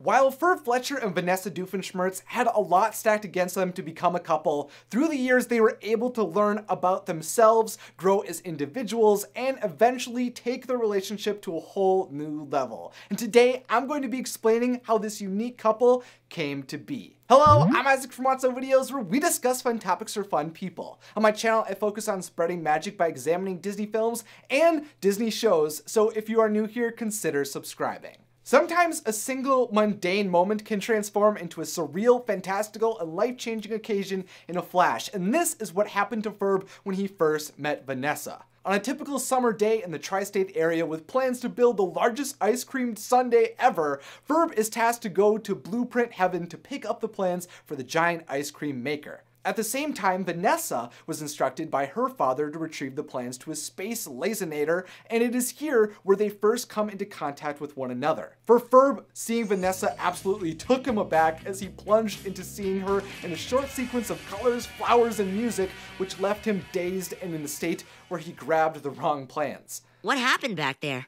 While Ferb Fletcher and Vanessa Doofenshmirtz had a lot stacked against them to become a couple, through the years they were able to learn about themselves, grow as individuals, and eventually take their relationship to a whole new level. And today I'm going to be explaining how this unique couple came to be. Hello, I'm Isaac from Wotso Videos, where we discuss fun topics for fun people. On my channel, I focus on spreading magic by examining Disney films and Disney shows, so if you are new here, consider subscribing. Sometimes a single mundane moment can transform into a surreal, fantastical, and life-changing occasion in a flash, and this is what happened to Ferb when he first met Vanessa. On a typical summer day in the tri-state area with plans to build the largest ice cream sundae ever, Ferb is tasked to go to Blueprint Heaven to pick up the plans for the giant ice cream maker. At the same time, Vanessa was instructed by her father to retrieve the plans to a space lasinator, and it is here where they first come into contact with one another. For Ferb, seeing Vanessa absolutely took him aback as he plunged into seeing her in a short sequence of colors, flowers, and music, which left him dazed and in a state where he grabbed the wrong plans. What happened back there?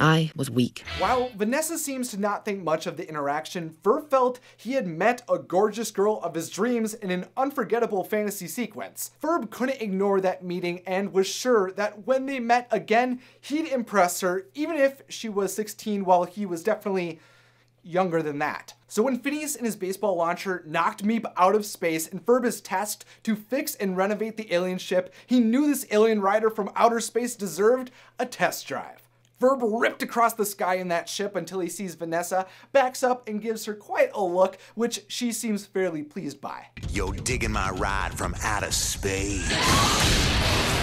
I was weak. While Vanessa seems to not think much of the interaction, Ferb felt he had met a gorgeous girl of his dreams in an unforgettable fantasy sequence. Ferb couldn't ignore that meeting and was sure that when they met again, he'd impress her, even if she was 16 while he was definitely younger than that. So when Phineas and his baseball launcher knocked Meep out of space and Ferb is tasked to fix and renovate the alien ship, he knew this alien rider from outer space deserved a test drive. Ferb ripped across the sky in that ship until he sees Vanessa, backs up and gives her quite a look, which she seems fairly pleased by. Yo, digging my ride from outer space.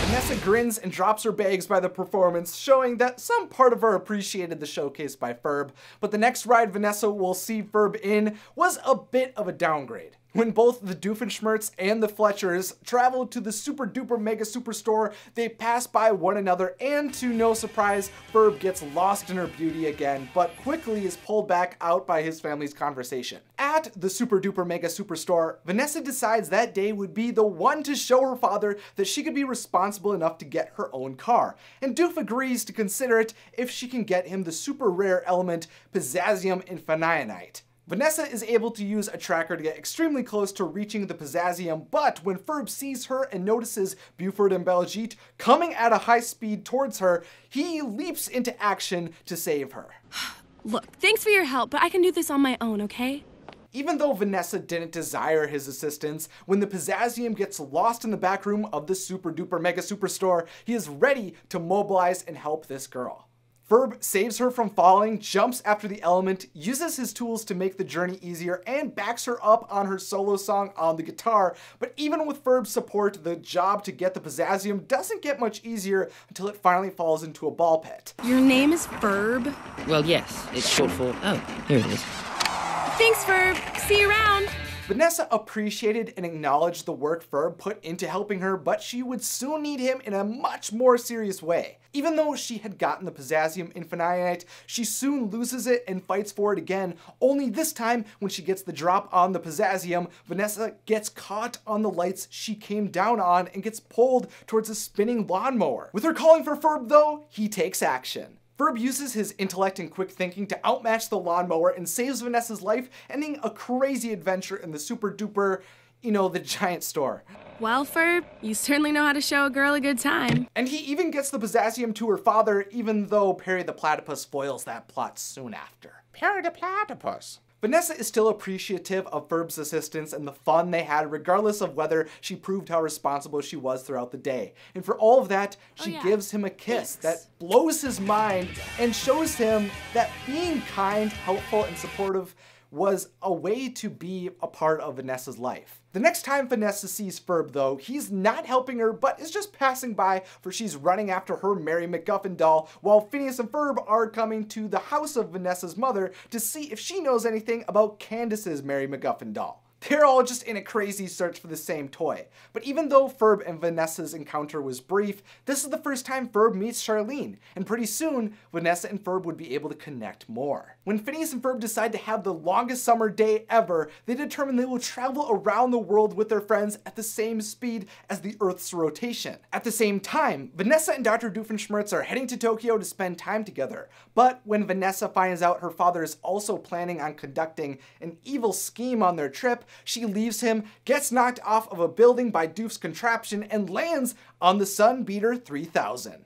Vanessa grins and drops her bags by the performance, showing that some part of her appreciated the showcase by Ferb, but the next ride Vanessa will see Ferb in was a bit of a downgrade when both the Doofenshmirtz and the Fletchers travel to the super duper mega superstore, they pass by one another and to no surprise, Ferb gets lost in her beauty again, but quickly is pulled back out by his family's conversation. At the super duper mega superstore, Vanessa decides that day would be the one to show her father that she could be responsible enough to get her own car, and Doof agrees to consider it if she can get him the super rare element Pizzazium Infinionite. Vanessa is able to use a tracker to get extremely close to reaching the Pizzazium, but when Ferb sees her and notices Buford and Baljeet coming at a high speed towards her, he leaps into action to save her. Look, thanks for your help, but I can do this on my own, okay? Even though Vanessa didn't desire his assistance, when the Pizzazium gets lost in the back room of the super duper mega superstore, he is ready to mobilize and help this girl. Ferb saves her from falling, jumps after the element, uses his tools to make the journey easier, and backs her up on her solo song on the guitar. But even with Ferb's support, the job to get the Pizzazium doesn't get much easier until it finally falls into a ball pit. Your name is Ferb? Well, yes, it's short for. Oh, here it is. Thanks, Ferb. See you around. Vanessa appreciated and acknowledged the work Ferb put into helping her, but she would soon need him in a much more serious way. Even though she had gotten the Pizzazium Infinionite, she soon loses it and fights for it again, only this time when she gets the drop on the Pizzazium, Vanessa gets caught on the lights she came down on and gets pulled towards a spinning lawnmower. With her calling for Ferb though, he takes action. Ferb uses his intellect and quick thinking to outmatch the lawnmower and saves Vanessa's life, ending a crazy adventure in the super duper, you know, the giant store. Well, Ferb, you certainly know how to show a girl a good time. And he even gets the Pizzazium to her father, even though Perry the Platypus foils that plot soon after. Perry the Platypus. Vanessa is still appreciative of Ferb's assistance and the fun they had regardless of whether she proved how responsible she was throughout the day. And for all of that, oh, she oh, yeah. gives him a kiss Thanks. that blows his mind and shows him that being kind, helpful, and supportive was a way to be a part of Vanessa's life. The next time Vanessa sees Ferb though, he's not helping her but is just passing by for she's running after her Mary MacGuffin doll while Phineas and Ferb are coming to the house of Vanessa's mother to see if she knows anything about Candace's Mary MacGuffin doll. They're all just in a crazy search for the same toy. But even though Ferb and Vanessa's encounter was brief, this is the first time Ferb meets Charlene, and pretty soon, Vanessa and Ferb would be able to connect more. When Phineas and Ferb decide to have the longest summer day ever, they determine they will travel around the world with their friends at the same speed as the Earth's rotation. At the same time, Vanessa and Dr. Doofenshmirtz are heading to Tokyo to spend time together. But when Vanessa finds out her father is also planning on conducting an evil scheme on their trip, she leaves him, gets knocked off of a building by Doof's contraption, and lands on the Sunbeater 3000.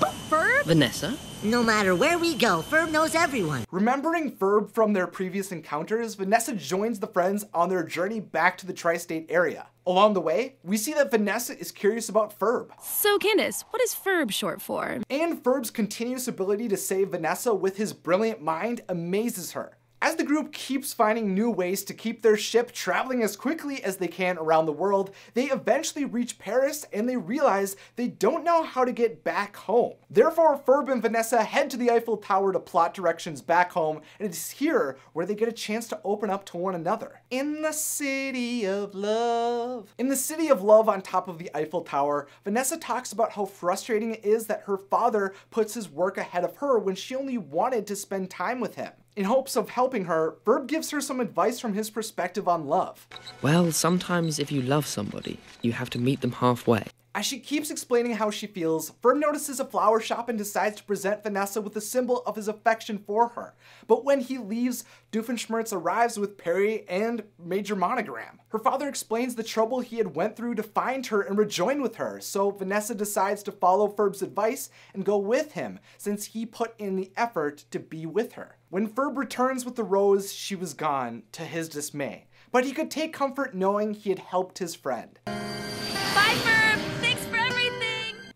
But Ferb? Vanessa? No matter where we go, Ferb knows everyone. Remembering Ferb from their previous encounters, Vanessa joins the friends on their journey back to the tri state area. Along the way, we see that Vanessa is curious about Ferb, So, Candace, what is Ferb short for? and Ferb's continuous ability to save Vanessa with his brilliant mind amazes her. As the group keeps finding new ways to keep their ship traveling as quickly as they can around the world, they eventually reach Paris and they realize they don't know how to get back home. Therefore, Ferb and Vanessa head to the Eiffel Tower to plot directions back home, and it's here where they get a chance to open up to one another. In the city of love. In the city of love on top of the Eiffel Tower, Vanessa talks about how frustrating it is that her father puts his work ahead of her when she only wanted to spend time with him. In hopes of helping her, Ferb gives her some advice from his perspective on love. Well, sometimes if you love somebody, you have to meet them halfway. As she keeps explaining how she feels, Ferb notices a flower shop and decides to present Vanessa with a symbol of his affection for her. But when he leaves, Doofenshmirtz arrives with Perry and Major Monogram. Her father explains the trouble he had went through to find her and rejoin with her, so Vanessa decides to follow Ferb's advice and go with him, since he put in the effort to be with her. When Ferb returns with the rose, she was gone, to his dismay. But he could take comfort knowing he had helped his friend. Bye, Ferb!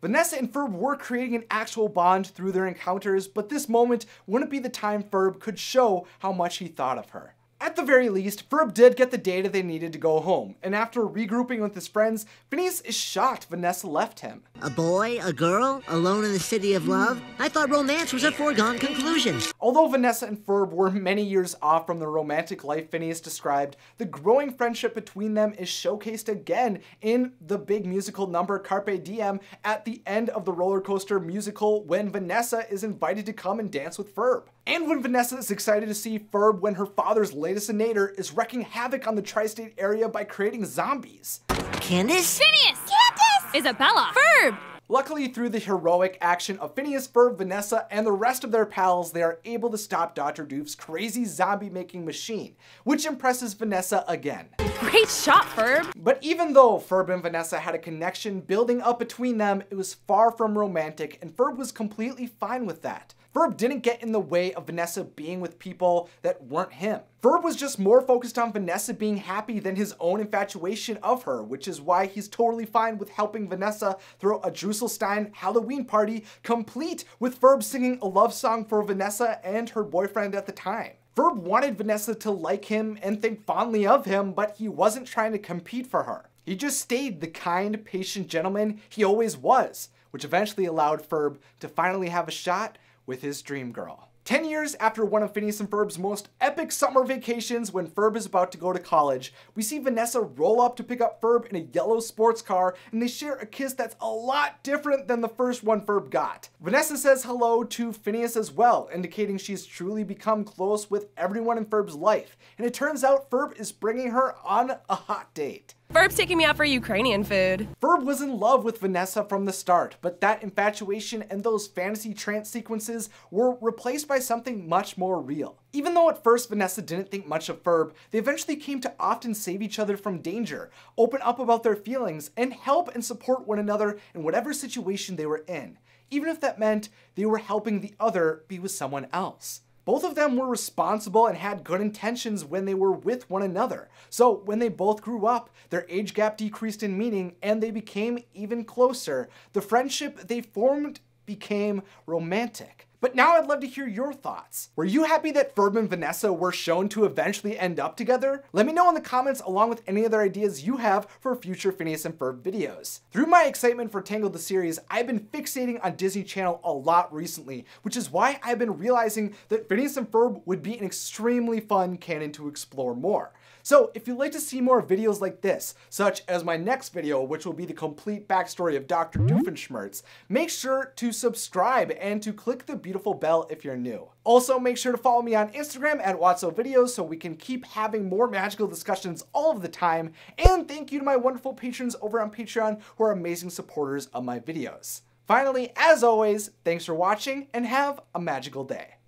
Vanessa and Ferb were creating an actual bond through their encounters, but this moment wouldn't be the time Ferb could show how much he thought of her. At the very least, Ferb did get the data they needed to go home, and after regrouping with his friends, Phineas is shocked Vanessa left him. A boy, a girl, alone in the city of love? I thought romance was a foregone conclusion. Although Vanessa and Ferb were many years off from the romantic life Phineas described, the growing friendship between them is showcased again in the big musical number Carpe Diem at the end of the roller coaster musical when Vanessa is invited to come and dance with Ferb. And when Vanessa is excited to see Ferb when her father's latest inator is wreaking havoc on the tri state area by creating zombies. Candace? Phineas! Candace! Isabella! Ferb! Luckily, through the heroic action of Phineas, Ferb, Vanessa, and the rest of their pals, they are able to stop Dr. Doof's crazy zombie making machine, which impresses Vanessa again. Great shot, Ferb! But even though Ferb and Vanessa had a connection building up between them, it was far from romantic, and Ferb was completely fine with that. Ferb didn't get in the way of Vanessa being with people that weren't him. Ferb was just more focused on Vanessa being happy than his own infatuation of her, which is why he's totally fine with helping Vanessa throw a Drusselstein Halloween party, complete with Ferb singing a love song for Vanessa and her boyfriend at the time. Ferb wanted Vanessa to like him and think fondly of him, but he wasn't trying to compete for her. He just stayed the kind, patient gentleman he always was, which eventually allowed Ferb to finally have a shot with his dream girl. Ten years after one of Phineas and Ferb's most epic summer vacations, when Ferb is about to go to college, we see Vanessa roll up to pick up Ferb in a yellow sports car, and they share a kiss that's a lot different than the first one Ferb got. Vanessa says hello to Phineas as well, indicating she's truly become close with everyone in Ferb's life, and it turns out Ferb is bringing her on a hot date. Ferb's taking me out for Ukrainian food. Ferb was in love with Vanessa from the start, but that infatuation and those fantasy trance sequences were replaced by something much more real. Even though at first Vanessa didn't think much of Ferb, they eventually came to often save each other from danger, open up about their feelings, and help and support one another in whatever situation they were in, even if that meant they were helping the other be with someone else. Both of them were responsible and had good intentions when they were with one another. So when they both grew up, their age gap decreased in meaning and they became even closer. The friendship they formed became romantic. But now I'd love to hear your thoughts. Were you happy that Ferb and Vanessa were shown to eventually end up together? Let me know in the comments along with any other ideas you have for future Phineas and Ferb videos. Through my excitement for Tangled the series, I've been fixating on Disney Channel a lot recently, which is why I've been realizing that Phineas and Ferb would be an extremely fun canon to explore more. So if you'd like to see more videos like this, such as my next video, which will be the complete backstory of Dr. Doofenshmirtz, make sure to subscribe and to click the beautiful bell if you're new. Also, make sure to follow me on Instagram at Wotso Videos so we can keep having more magical discussions all of the time. And thank you to my wonderful patrons over on Patreon who are amazing supporters of my videos. Finally, as always, thanks for watching and have a magical day.